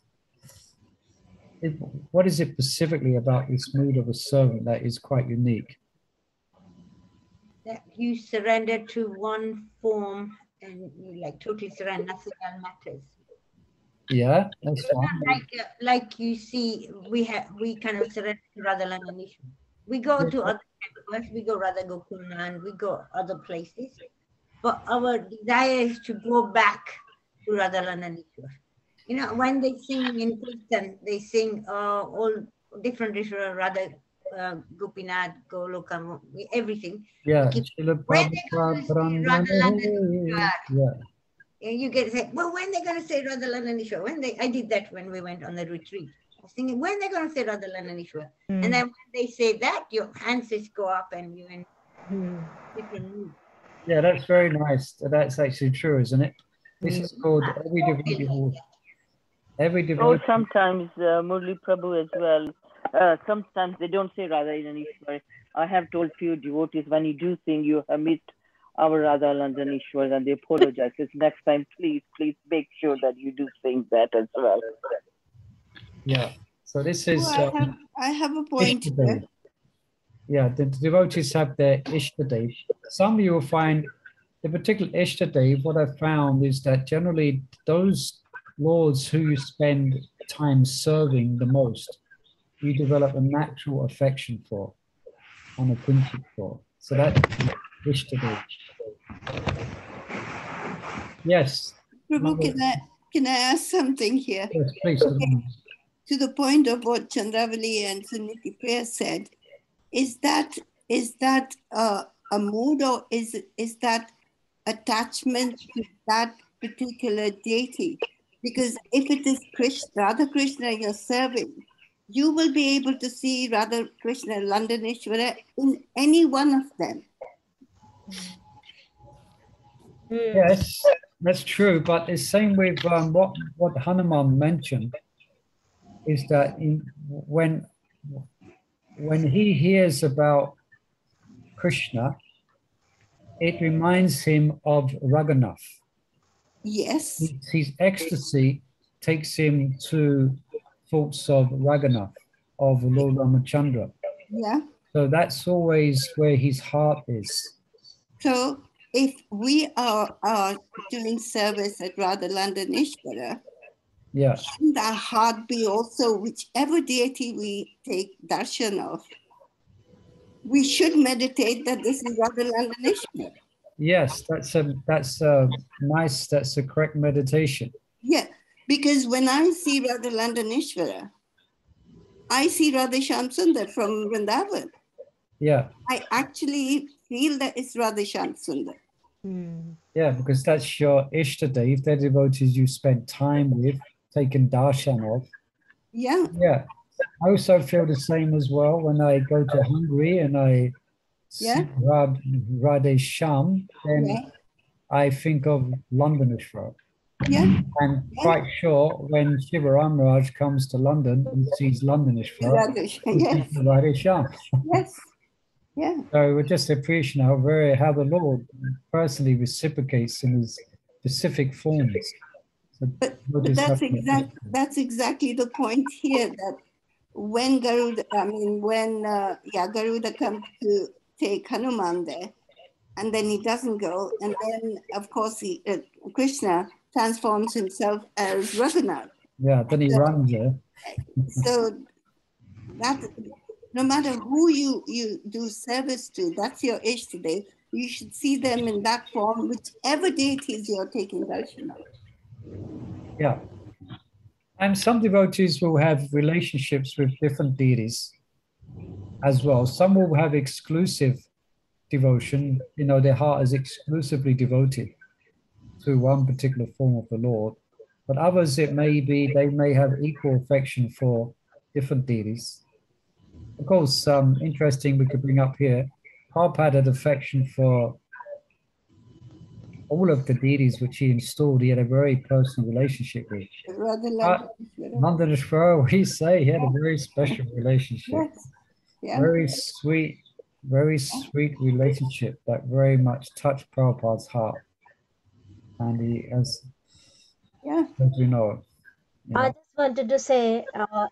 if, what is it specifically about this mood of a servant that is quite unique? That you surrender to one form and you like totally surrender, nothing else matters. Yeah, that's fine. Like, uh, like you see, we have we kind of surrender to Radhalan and. We go to other temples, we go rather Radha Gokulnan, we go other places, but our desire is to go back to Radhalan and. You know, when they sing in Kirtan, they sing uh, all different Ishwar, Radha uh, Gopinath, Golokam, everything. Yeah. When they Prabhupada go to Radhalan Yeah. And you get say, well, when they're going to say Radha Londonishwar? When they, I did that when we went on the retreat. I was thinking, when they're going to say Radha Londonishwar? And then when they say that, your hands just go up and you're in different mood. Yeah, that's very nice. That's actually true, isn't it? This is called every devotee. will- Every Oh, sometimes uh, Murli Prabhu as well. Uh, sometimes they don't say Radha and Ishwar. I have told few devotees when you do sing, you omit our Radha and Ishwar, and they apologize. Says, next time, please, please make sure that you do sing that as well. Yeah. So this is. Oh, I um, have, I have a point here. Ishtadev. Yeah, the devotees have their Ishtadev. Some you will find the particular Ishtadev, what I've found is that generally those lords who you spend time serving the most, you develop a natural affection for and a kinship for. So that's Ishtadev. Yes, Prabhu, can I, can I ask something here? yes, please. Okay. To the point of what Chandravali and Suniti Priya said, is that is that uh, a mood or is is that attachment to that particular deity? Because if it is Krishna, Radha Krishna you're serving, you will be able to see Radha Krishna, Londoneshwara in any one of them. Yes, that's true. But the same with um, what what Hanuman mentioned is that in, when when he hears about Krishna, it reminds him of Raghunath. Yes. His, ecstasy takes him to thoughts of Raghunath, of Lord Ramachandra. Yeah. So that's always where his heart is. So if we are, are doing service at Radha London Ishvara, Yeah, shouldn't our heart be also whichever deity we take darshan of? We should meditate that this is Radha London Ishvara. Yes, that's a that's a nice. That's a correct meditation. Yeah, because when I see Radha London Ishvara, I see Radha Shamsundar from Vrindavan. Yeah, I actually feel that it's Radha Shyam Sundar. Hmm. yeah, because that's your Ishtadev. They're devotees you spent time with, taken darshan of. Yeah, Yeah, I also feel the same as well when I go to Hungary and I see Yeah. Rad, Radhe Sham, then yeah, I think of Londonishwar. yeah. I'm quite sure when Shiva Ramaraj comes to London and sees he Shyam, yes, thinks of Radhe Sham. yes, yeah. So we're just appreciating how very how the Lord personally reciprocates in his specific forms. So But, but that's have to- exact. That's exactly the point here. That when Garuda, I mean, when uh, yeah, Garuda comes to take Hanuman there, and then he doesn't go, and then of course he, uh, Krishna transforms himself as Raghunath. Yeah, then he Yeah. runs there. So that no matter who you you do service to, that's your Ishtadev. You should see them in that form, whichever deities you're taking darshan of. Yeah. And some devotees will have relationships with different deities as well. Some will have exclusive devotion, you know, their heart is exclusively devoted to one particular form of the Lord. But others, it may be, they may have equal affection for different deities. Of course, um, interesting, we could bring up here, Prabhupada had affection for all of the deities which he installed, he had a very personal relationship with. Rather Uh, like we say he had a very special relationship. Yes. Yeah. Very sweet, very sweet relationship that very much touched Prabhupada's heart. And he, as, Yeah. as we know, you I just wanted to say, uh,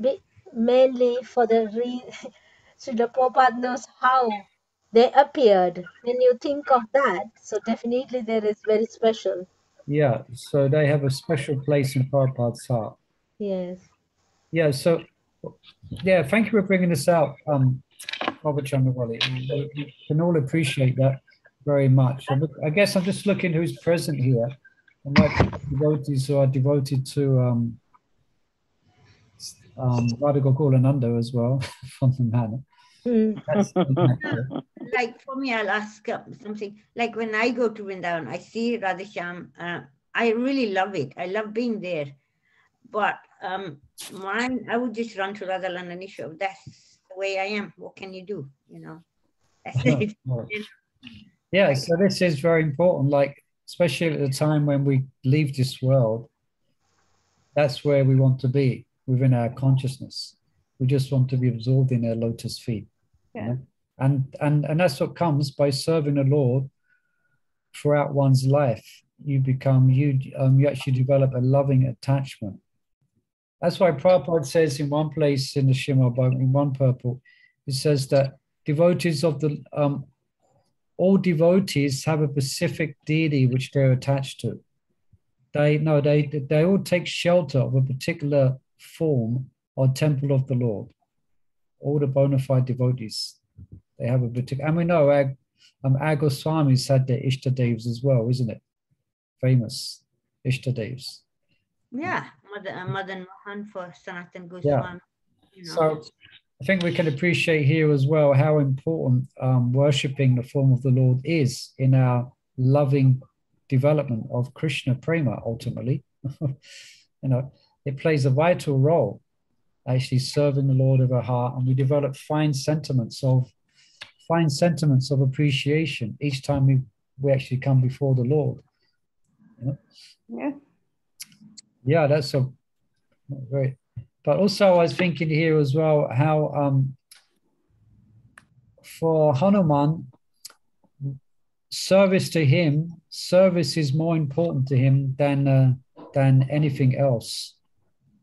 be, mainly for the re Srila Prabhupada knows how they appeared. When you think of that, so definitely there is very special. yeah, so they have a special place in Prabhupada's heart. Yes. Yeah, so, yeah, thank you for bringing this out, um, Robert Chandravali. We, we can all appreciate that very much. I, guess I'm just looking who's present here. And like devotees who are devoted to um, um, Radha Gokulananda as well from the manor. Mm. Like for me, I'll ask uh, something. Like when I go to Vrindavan, I see Radhasham. Uh, I really love it. I love being there. But um, mine, I would just run to Radha Londonishwar. That's the way I am. What can you do? You know, Yeah, so this is very important, like, especially at the time when we leave this world, that's where we want to be within our consciousness. We just want to be absorbed in their lotus feet. you Yeah. know? And and and that's what comes by serving the Lord throughout one's life. You become you um you actually develop a loving attachment. That's why Prabhupada says in one place in the Srimad Bhagavatam, in one purport, it says that devotees of the um all devotees have a specific deity which they're attached to. They no, they they all take shelter of a particular form or temple of the Lord. All the bona fide devotees, they have a particular, and we know our, um, our Goswamis had their Ishtadevs as well, isn't it? Famous Ishtadevs. Yeah, Madan, uh, Madan Mohan for Sanatan Yeah. Goswami. You know. So I think we can appreciate here as well how important um, worshipping the form of the Lord is in our loving development of Krishna prema ultimately. you know, it plays a vital role actually serving the Lord of our heart, and we develop fine sentiments of fine sentiments of appreciation each time we, we actually come before the Lord. Yeah. Yeah, that's a great. But also, I was thinking here as well how um, for Hanuman, service to him, service is more important to him than uh, than anything else.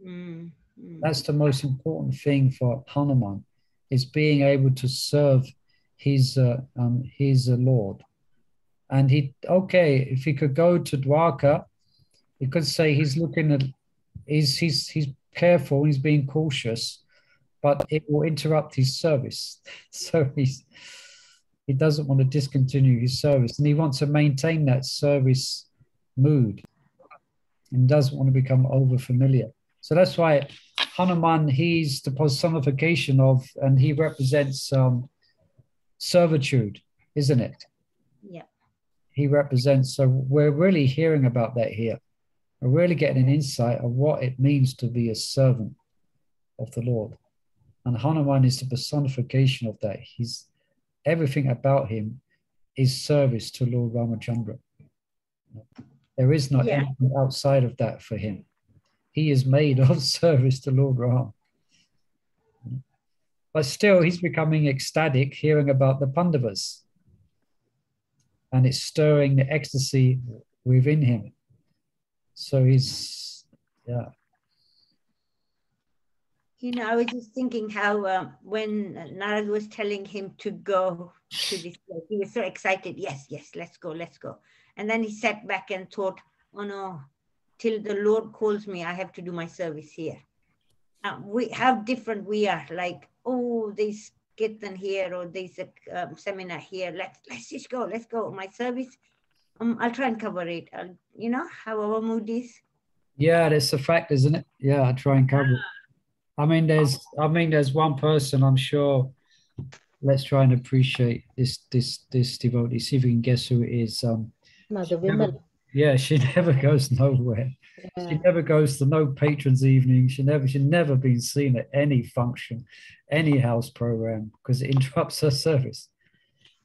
Mm, mm. That's the most important thing for Hanuman, is being able to serve his uh, um, his uh, Lord. And he okay, if he could go to Dwarka, he could say he's looking at he's he's he's careful, he's being cautious, but it will interrupt his service. So he's he doesn't want to discontinue his service, and he wants to maintain that service mood, and doesn't want to become over familiar. So that's why Hanuman he's the personification of, and he represents um, servitude, isn't it? Yeah. He represents. So we're really hearing about that here. We're really getting an insight of what it means to be a servant of the Lord. And Hanuman is the personification of that. He's everything about him is service to Lord Ramachandra. There is not Yeah. anything outside of that for him. He is made of service to Lord Ram. But still, he's becoming ecstatic hearing about the Pandavas. And it's stirring the ecstasy within him. So he's, yeah. You know, I was just thinking how uh, when Narad was telling him to go to this place, he was so excited. Yes, yes, let's go, let's go. And then he sat back and thought, oh no, till the Lord calls me, I have to do my service here. Uh, we how different we are. Like, oh, there's kirtan here or there's a um, seminar here. Let's let's just go, let's go. My service, um, I'll try and cover it. I'll, you know how our mood is. Yeah, that's a fact, isn't it? Yeah, I try and cover it. I mean, there's, I mean, there's one person I'm sure. Let's try and appreciate this, this, this devotee. See if we can guess who it is. Um, Mother never- Vimal. yeah, she never goes nowhere. She never goes to no patrons' evening. She never, she never been seen at any function, any house program because it interrupts her service.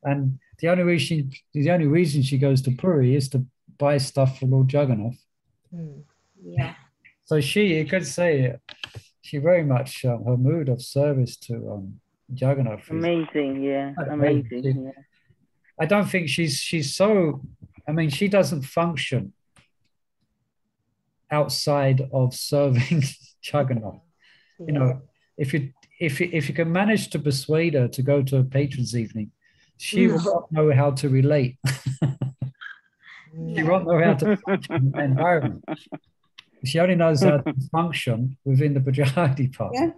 And the only reason she, the only reason she goes to Puri is to buy stuff for Lord Jagannath. Mm. Yeah. So she, you could say, she very much um, her mood of service to um, Jagannath. is- Amazing, yeah, Amazing. amazing. Yeah. I don't think she's she's so. I mean, she doesn't function outside of serving Jagannath. You know, if you if you, if you can manage to persuade her to go to a patrons evening, she will not know how to relate. she won't know how to function in environment. She only knows how to function within the Bajadi part. Yeah.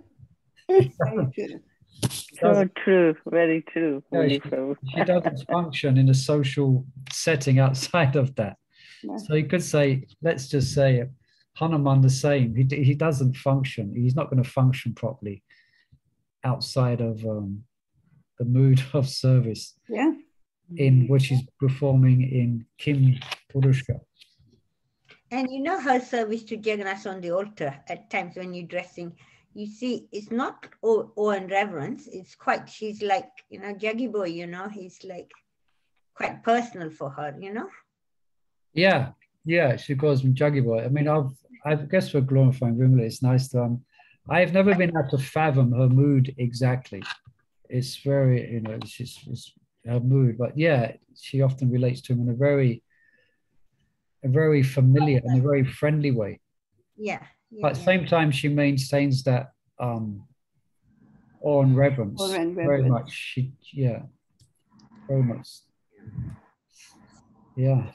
So true, very true. Yeah, she- she doesn't function in a social setting outside of that. Yeah. So you could say, let's just say, Hanuman the same. He he doesn't function. He's not going to function properly outside of um, the mood of service Yeah. in which he's performing in Kim Purushka. And you know her service to Jagannath on the altar at times when you're dressing, you see, it's not awe, awe and reverence. It's quite, she's like, you know, Jaggy boy, you know, he's like quite personal for her, you know? Yeah, yeah, she calls him Juggy Boy. I mean, I've I guess for glorifying Vimla, it's nice to um, I've never been able to fathom her mood exactly. It's very, you know, it's just it's her mood, but yeah, she often relates to him in a very, a very familiar and a very friendly way. Yeah. yeah, But at the yeah. same time, she maintains that um, awe and reverence. Awe and Very much. She, yeah, very much. Yeah.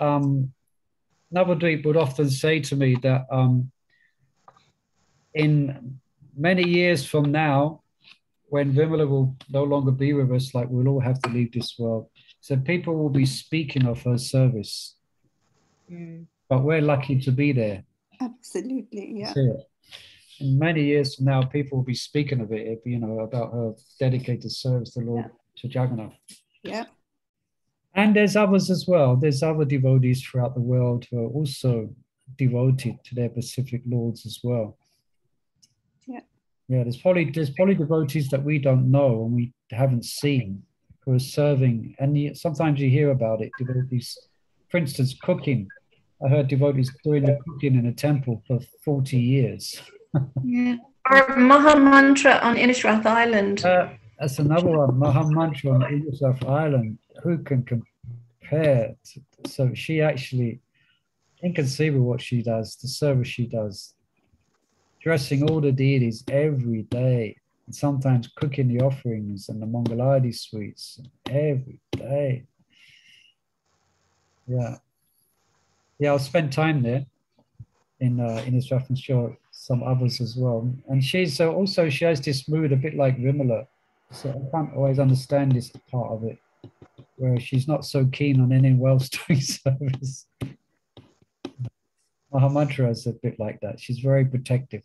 Um, Navadweep would often say to me that um, in many years from now, when Vimala will no longer be with us, like we'll all have to leave this world, so people will be speaking of her service. Mm. But we're lucky to be there. Absolutely. Yeah. see. In many years from now, people will be speaking of it, you know, about her dedicated service to Lord to Jagannath. Yeah. And there's others as well. There's other devotees throughout the world who are also devoted to their Pacific lords as well. Yeah. There's probably there's probably devotees that we don't know and we haven't seen who are serving. And you, sometimes you hear about it. Devotees, for instance, cooking. I heard devotees doing the cooking in a temple for 40 years. Yeah. Or Maha Mantra on Innisrath Island. Uh, that's another one. Mahamantra on Elizabeth Island. Who can compare? To, so she actually, inconceivable what she does, the service she does, dressing all the deities every day, and sometimes cooking the offerings and the Mangaladi sweets every day. Yeah, yeah. I'll spend time there in uh, in Israel and show some others as well. And she's uh, also she has this mood a bit like Vimala. So I can't always understand this part of it, where she's not so keen on anyone else doing service. Mahamantra is a bit like that. She's very protective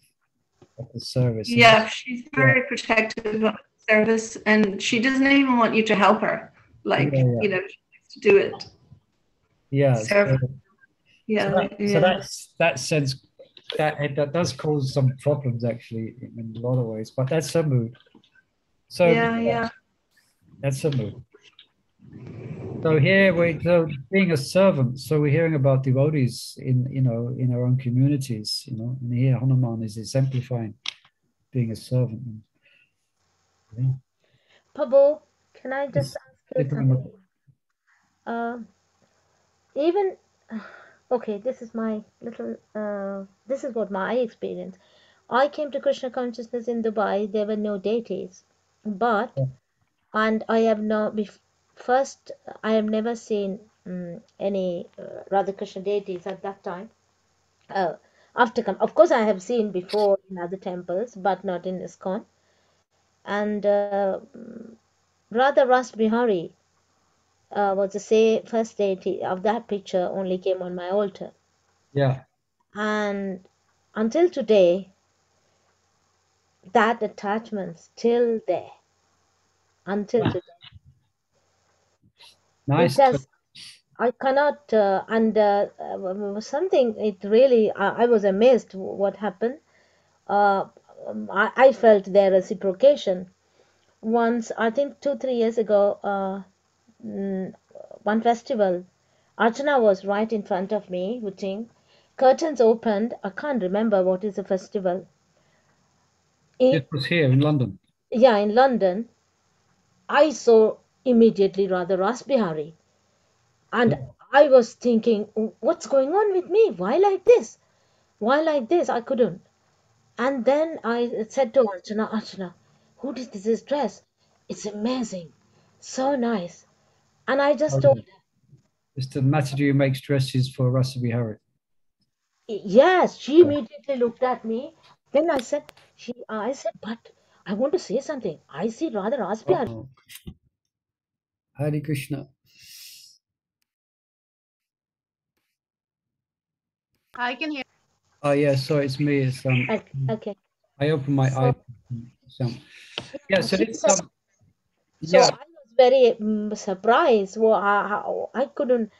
of the service. Yeah, she's very protective of service and she doesn't even want you to help her. Like, Yeah, yeah. you know, to do it. yeah, so, Yeah. so, that, yeah. so that's that sense that that does cause some problems actually in, a lot of ways, but that's her mood. So yeah, yeah. That's a move. So here we so being a servant. So we're hearing about devotees in you know in our own communities. You know, and here Hanuman is exemplifying being a servant. Yeah. Prabhu, can I just ask you something? Uh, even okay, this is my little. Uh, this is what my experience. I came to Krishna consciousness in Dubai. There were no deities, but Yeah. and I have no. bef- First, I have never seen um, any uh, Radha Krishna deities at that time. Uh, after come, of course, I have seen before in other temples, but not in ISKCON. And uh, Radha Ras Bihari uh, was the say, first deity of that picture only came on my altar. Yeah. And until today, that attachment still there. Until Wow. today. Nice. It does. I cannot, uh, and uh, something, it really, I, I was amazed what happened. Uh, um, I, I felt their reciprocation. Once, I think two, three years ago, uh, mm, one festival, Archana was right in front of me, Wuting, curtains opened. I can't remember what is the festival. In, It was here in London. yeah, in London, I saw immediately Radha Rasbihari. And Yeah. I was thinking, what's going on with me? Why like this? Why like this? I couldn't. And then I said to Archana, Archana, who did this dress? It's amazing. So nice. And I just told Okay. Mr. who makes dresses for Rasa Bihari. Yes, she immediately looked at me. Then I said, she, I said, but I want to say something. I see Radha Rasbihari. Hare Krishna. I can hear. Oh yeah, sorry, it's me. It's um, Okay, okay. I opened my So- eye. So, yeah, so She this said- um, So I was very mm, surprised. Well, I, how- I couldn't,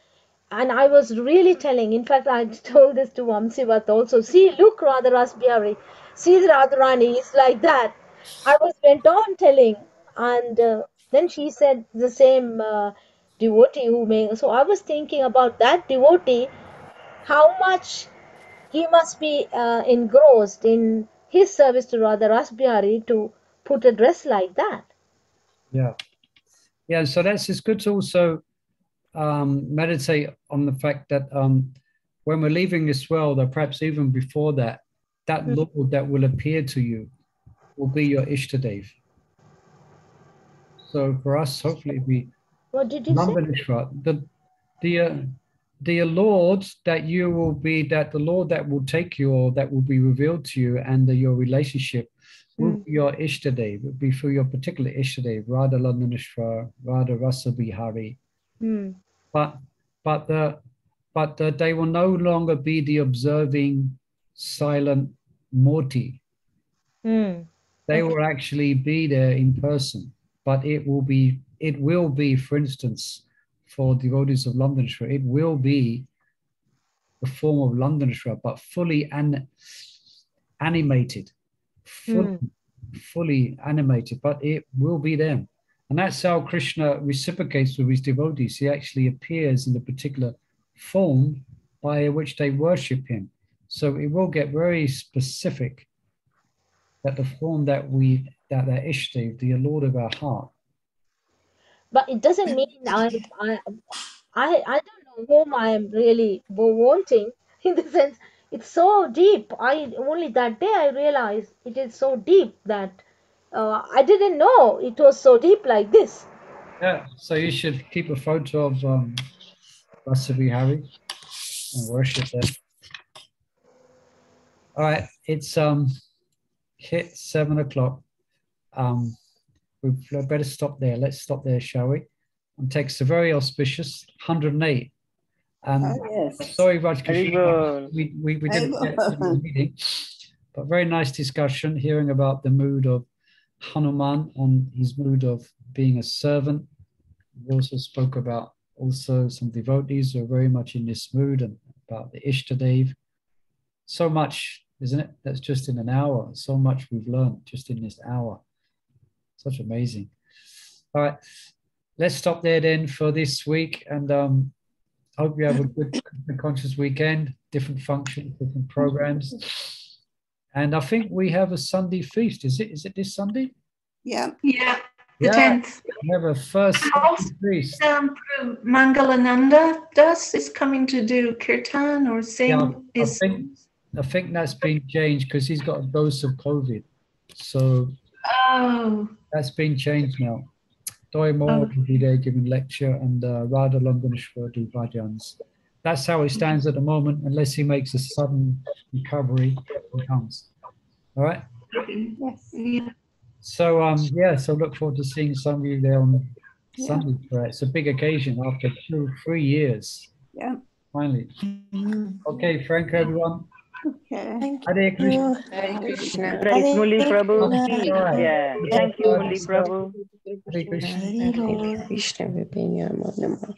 and I was really telling. In fact, I told this to Vamsivat also. See, look, Radha Rasbihari. See, the Radharani is like that. I was went on telling, and uh, then she said the same uh, devotee who made. So I was thinking about that devotee, how much he must be uh, engrossed in his service to Radha Rasbihari to put a dress like that. yeah, yeah. So that's it's good to also um, meditate on the fact that um, when we're leaving this world, or perhaps even before that, that Mm. Lord that will appear to you will be your Ishtadev. So for us, hopefully, we What did you say? The the uh, the Lord that you will be that the Lord that will take you or that will be revealed to you and the, your relationship will Mm. be your Ishtadev, will be for your particular Ishtadev, Radha Landanishwar, Radha Rasa Bihari. Hmm. But but the but the, they will no longer be the observing silent Murti. Hmm. They Okay. will actually be there in person, but it will be it will be, for instance, for devotees of Londonishwar, it will be the form of Londonishwar, but fully an, animated, fully, hmm. fully animated, but it will be them. And that's how Krishna reciprocates with his devotees. He actually appears in a particular form by which they worship him. So it will get very specific that the form that we that that Ishtav, the Lord of our heart. But it doesn't mean I, I, I, I don't know whom I am really wanting in the sense it's so deep. I only that day I realized it is so deep that uh, I didn't know it was so deep like this. Yeah. So you should keep a photo of um, Vasavi Hari and worship them. All right, it's um hit seven o'clock. Um, we better stop there. Let's stop there, shall we? And text are very auspicious, 108. Um, Oh, yes. sorry, Raj Very we, we, we didn't get to the good. meeting, but very nice discussion, hearing about the mood of Hanuman on his mood of being a servant. We also spoke about also some devotees who are very much in this mood and about the Ishtadev. So much, isn't it? That's just in an hour. So much we've learned just in this hour. Such amazing. All right, let's stop there then for this week, and um, hope you have a good conscious weekend. Different functions, different programs, and I think we have a Sunday feast. Is it? Is it this Sunday? Yeah. Yeah, the Yeah. 10th. We have a first And also, Sunday feast. um, Mangalananda Das is coming to do kirtan or sing. Yeah, I is, think I think that's been changed because he's got a dose of COVID, so oh, that's been changed now. Doi Moore Oh. will be there giving lecture, and uh, Radha Londonishwar do bhajans. That's how it stands at the moment, unless he makes a sudden recovery and comes. All right. Yes. So um yeah, so look forward to seeing some of you there on Yeah. Sunday. It's a big occasion after two, three years. Yeah. Finally. Okay, Frank, everyone. Okay. Thank Hare Krishna. Hare Krishna. Praise Murli Prabhu. Krishna. Yeah. Thank you, Murli Prabhu. Hare Krishna. Hare Krishna. Vipin Namo Namo.